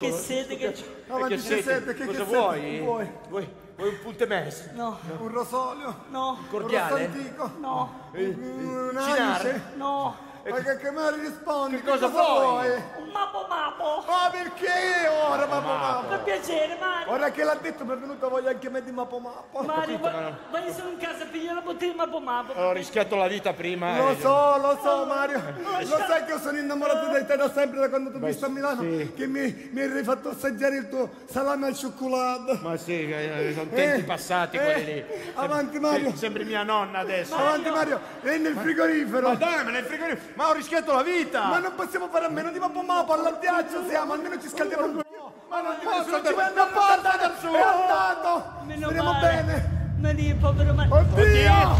Che sete che c'ho. Avanti, che che sete? sete, che Cosa che vuoi? sete? Vuoi? Vuoi, vuoi un puntemese? No, Un rosolio? no, Un Cordiale? antico? no, Un Cinare? anice? no. Ma che, che me rispondi? Che cosa vuoi? Un mapo mapo. Ma perché ora Mapo Mapo? Per piacere, Mario. Ora che l'ha detto mi è venuta voglia anche me di Mapo Mapo. Mario, va- vai su in casa a pigliare la bottiglia di mapo mapo. Ho rischiato la vita prima. Lo e- so, lo so Mario, lo sai che io sono innamorato di te da sempre da quando ti ho visto a Milano, sì. che mi, mi hai fatto assaggiare il tuo salame al cioccolato. Ma sì, eh, sono tempi Eh, passati eh, quelli lì. avanti, Mario. Sembri mia nonna adesso. Avanti Mario, è nel frigorifero. Ma dai, me nel frigorifero. Ma ho rischiato la vita. Ma non possiamo fare a meno di Mapo Mapo, all'addiaccio siamo, almeno ci scaldiamo un po'. Ma non posso, ci non posso. È andato. Male. bene. Mario, povero Mario. Oddio.